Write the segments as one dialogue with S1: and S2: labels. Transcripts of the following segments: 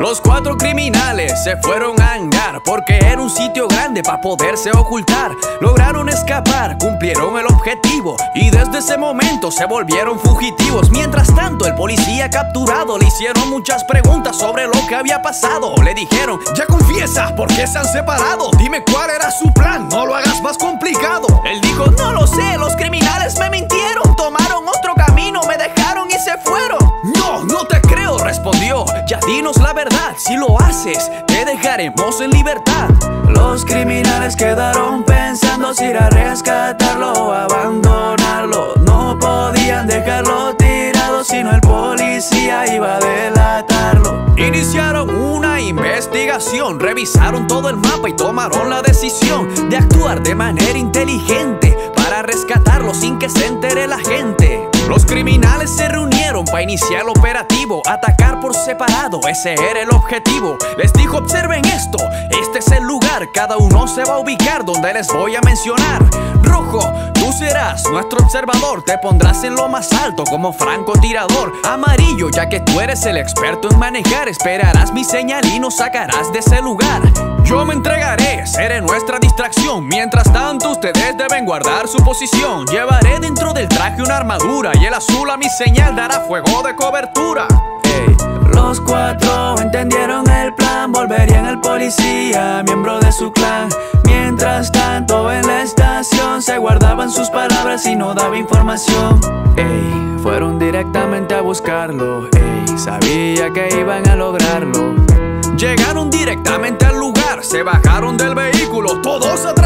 S1: Los cuatro criminales se fueron a hangar porque era un sitio grande para poderse ocultar. Lograron escapar, cumplieron el objetivo y desde ese momento se volvieron fugitivos. Mientras tanto, el policía capturado le hicieron muchas preguntas sobre lo que había pasado. Le dijeron, ya confiesa, ¿por qué se han separado? Dime cuál era su plan, no lo hagas más complicado. Él dijo, no lo sé, los criminales me mintieron, Ya dinos la verdad, si lo haces, te dejaremos en libertad.
S2: Los criminales quedaron pensando si ir a rescatarlo o abandonarlo. No podían dejarlo tirado, sino el policía iba a delatarlo.
S1: Iniciaron una investigación, revisaron todo el mapa y tomaron la decisión de actuar de manera inteligente para rescatarlo sin que se entere la gente. Los criminales se reunieron para iniciar el operativo, atacar por separado, ese era el objetivo. Les dijo, observen esto, este es el lugar, cada uno se va a ubicar donde les voy a mencionar. Rojo, tú serás nuestro observador, te pondrás en lo más alto como francotirador. Amarillo, ya que tú eres el experto en manejar, esperarás mi señal y nos sacarás de ese lugar. Yo me entregaré, seré nuestra distracción. Mientras tanto, ustedes deben guardar su posición. Llevaré dentro del traje una armadura y el azul a mi señal dará fuego de cobertura.
S2: Ey, Los cuatro entendieron el plan, volverían el policía, miembro de su clan. Mientras tanto en la estación se guardaban sus palabras y no daba información. Ey, fueron directamente a buscarlo. Ey, sabía que iban a lograrlo.
S1: Llegaron directamente al lugar, se bajaron del vehículo, todos a.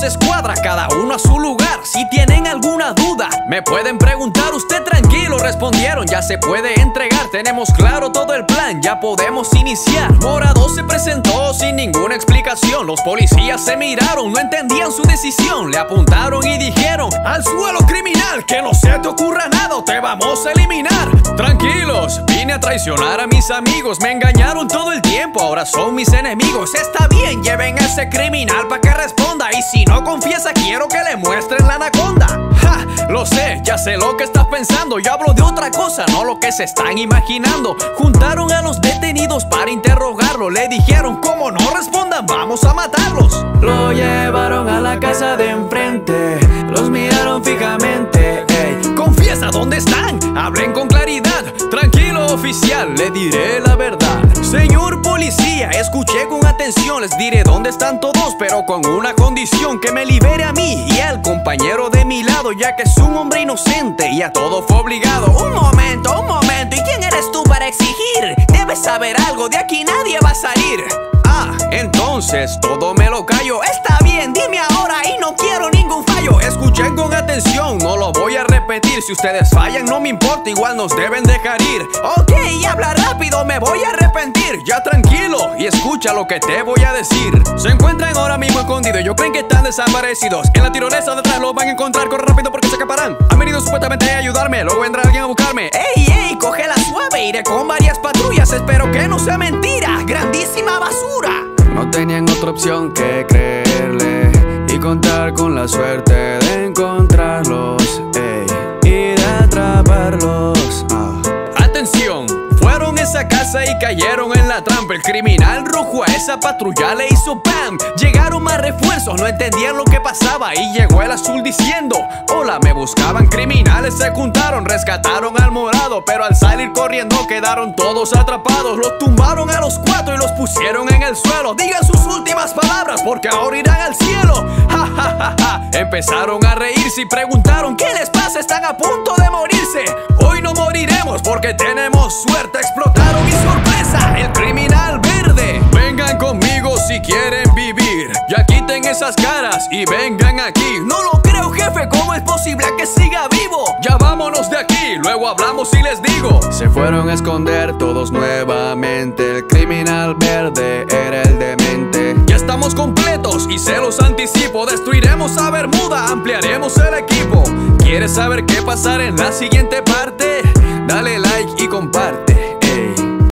S1: Atentos, escuadra, cada uno a su lugar. Si tienen alguna duda, me pueden preguntar. Usted tranquilo, respondieron, ya se puede entregar. Tenemos claro todo el plan, ya podemos iniciar. Morado se presentó sin ninguna explicación. Los policías se miraron, no entendían su decisión. Le apuntaron y dijeron: Al suelo criminal, que no se te ocurra nada, te vamos a eliminar. Tranquilos, vine a traicionar a mis amigos, me engañaron todo el tiempo, ahora son mis enemigos. Está bien, lleven a ese criminal para que responda. Y si no confiesa, quiero que le muestren la anaconda. Ja, lo sé, ya sé lo que estás pensando. Yo hablo de otra cosa, no lo que se están imaginando. Juntaron a los detenidos para interrogarlo. Le dijeron, como no respondan, vamos a matarlos.
S2: Lo llevaron a la casa de enfrente, los miraron fijamente. Ey,
S1: Confiesa dónde están, hablen con claridad. Tranquilo, oficial, le diré la verdad. Señor policía, escuché con atención. Les diré dónde están todos, pero con una condición: que me libere a mí y al compañero de mi lado, ya que es un hombre inocente y a todo fue obligado. Un momento, un momento, ¿y quién eres tú para exigir? Debes saber algo, de aquí nadie va a salir. Ah, entonces todo me lo callo. Está bien, dime ahora y no quiero ningún fallo. Escuchen con atención, no lo voy a repetir. Si ustedes fallan, no me importa, igual nos deben dejar ir. Ok, habla rápido, me voy a arrepentir. Ya tranquilo y escucha lo que te voy a decir. Se encuentran ahora mismo escondidos, yo creen que están desaparecidos. En la tirolesa detrás los van a encontrar, corre rápido porque se escaparán. Han venido supuestamente a ayudarme, luego vendrá alguien a buscarme. ¡Ey, ey! Cógela suave, iré con varias patrullas. Espero que no sea mentira. Grandísima basura.
S2: no tenían otra opción que creerle y contar con la suerte de encontrarlos ey, y de atraparlos. Ah.
S1: Atención, esa casa y cayeron en la trampa. El criminal rojo a esa patrulla le hizo pam. Llegaron más refuerzos, no entendían lo que pasaba. Y llegó el azul diciendo: Hola, me buscaban. Criminales se juntaron, rescataron al morado. Pero al salir corriendo quedaron todos atrapados. Los tumbaron a los cuatro y los pusieron en el suelo. Digan sus últimas palabras porque ahora irán al cielo. Ja, ja, ja, ja. Empezaron a reírse y preguntaron: ¿Qué les pasa? Están a punto de morirse. Hoy no moriremos porque tenemos suerte. Ya quiten esas caras y vengan aquí. No lo creo, jefe. ¿Cómo es posible que siga vivo? Ya vámonos de aquí, luego hablamos y les digo.
S2: Se fueron a esconder todos nuevamente. El criminal verde era el demente.
S1: Ya estamos completos y se los anticipo. Destruiremos a Bermuda, ampliaremos el equipo. ¿Quieres saber qué pasará en la siguiente parte? Dale like y comparte.